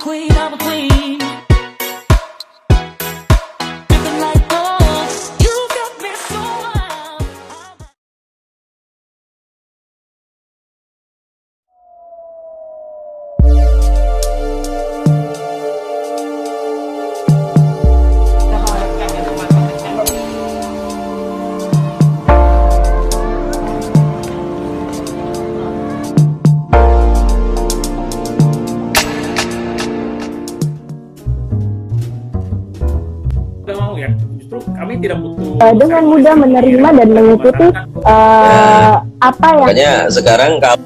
queen, I'm a queen. Kami tidak butuh uh, dengan mudah menerima dan mengikuti uh, apa yang Makanya sekarang kalau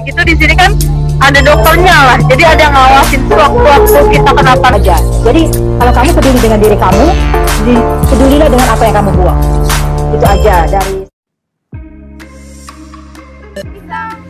gitu di sini kan ada dokternya lah jadi ada yang ngawasin waktu-waktu kita kenapa aja. Jadi kalau kamu peduli dengan diri kamu, di- pedulilah dengan apa yang kamu buang. Itu aja dari Pisangku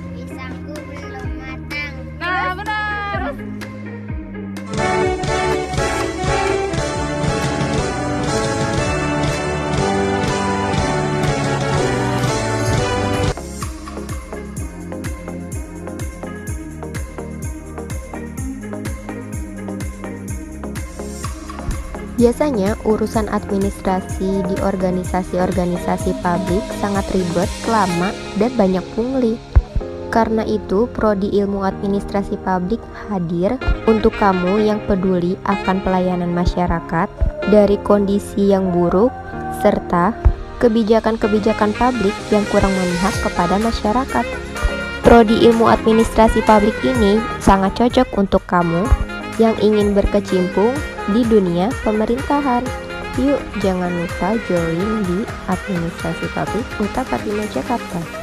Biasanya urusan administrasi di organisasi-organisasi publik sangat ribet, lama, dan banyak pungli. Karena itu, Prodi Ilmu Administrasi Publik hadir untuk kamu yang peduli akan pelayanan masyarakat dari kondisi yang buruk serta kebijakan-kebijakan publik yang kurang memihak kepada masyarakat. Prodi Ilmu Administrasi Publik ini sangat cocok untuk kamu yang ingin berkecimpung di dunia pemerintahan. Yuk, jangan lupa join di Administrasi Publik Unta 45 Jakarta.